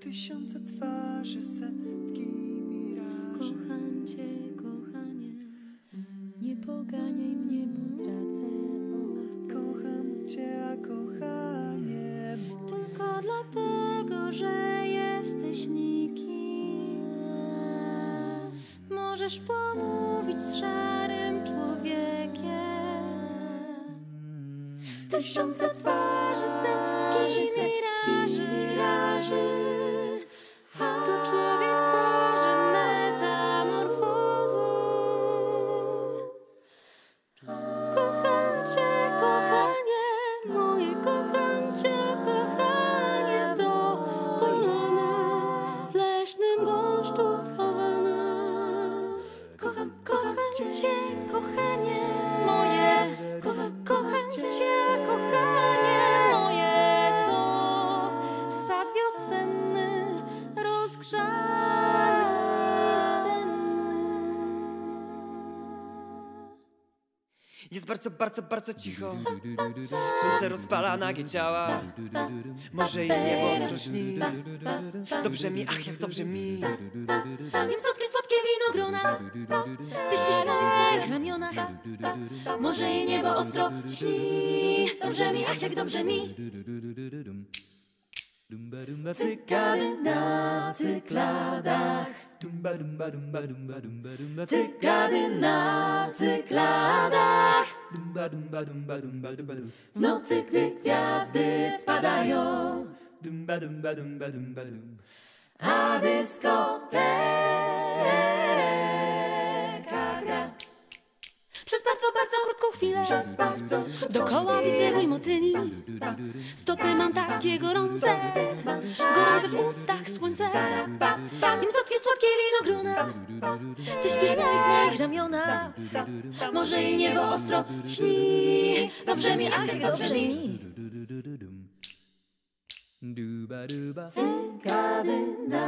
Tysiące twarzy, setki Możesz pomówić z szarym człowiekiem. Tysiące twarzy, Jest bardzo, bardzo, bardzo cicho. Słońce rozpala nagie ciała Może i niebo ostro śni Dobrze mi, ach jak dobrze mi Jem słodkie, słodkie winogrona Ty śpisz w moich, moich ramionach Może i niebo ostro śni Dobrze mi, ach jak dobrze mi Cykady na cykladach. Cykady na cykladach. W nocy, gdy gwiazdy spadają A dyskoteka gra Przez bardzo, bardzo krótką chwilę Przez bardzo Dokoła widzę mój motyli Stopy mam takie gorące Gorące w ustach słońce. Jem słodkie, słodkie winogrona Ty śpisz w moich, moich ramionach. Może i niebo ostro śni. Dobrze mi, ach jak dobrze mi. Cykady na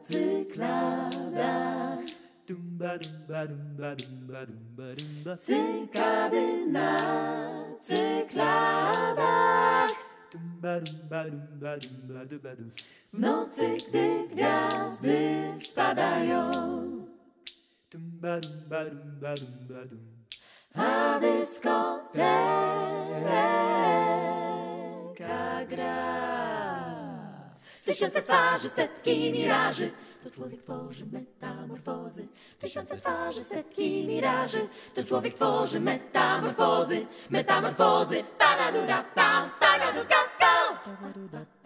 cykladach. Cykady na cykladach W nocy, gdy gwiazdy spadają A dyskoteka Tysiące twarzy, setki miraży. To człowiek tworzy metamorfozy. Tysiące twarzy, setki miraży. To człowiek tworzy metamorfozy. Metamorfozy. Paraduda, pam, paraduda, pam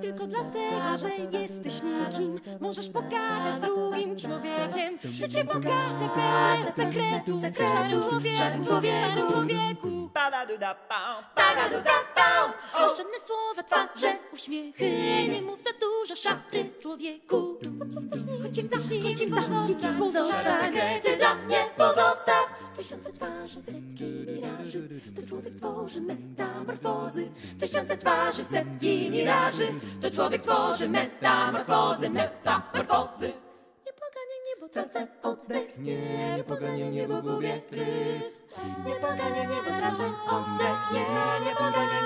Tylko dlatego, że jesteś nikim Możesz pogadać z drugim człowiekiem Życie bogate, pełne sekretu Szarym człowieku, szarym człowieku, człowieku Paraduda, pam, paraduda, pam Oszczędne słowa, twarze, uśmiechy Nie mów za dużo szary człowieku Choć jesteś nim, choć jesteś jesteś nim, pozostań Sekrety dla mnie pozostaw Tysiące twarzy, setki miraży. To człowiek tworzy metamorfozy. Tysiące twarzy, setki miraży. To człowiek tworzy metamorfozy, metamorfozy. Nie poganiaj mnie, bo tracę oddech Nie, nie poganiaj mnie, bo gubię rytm Nie poganiaj mnie, bo tracę oddech Nie, nie poganiaj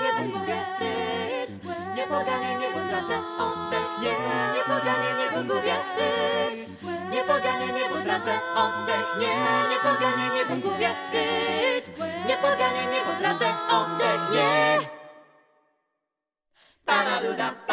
potracę oddech, nie, nie poganie, nie pogubię rytm, nie poganie, nie potracę oddech, nie. Paraduda, paraduda.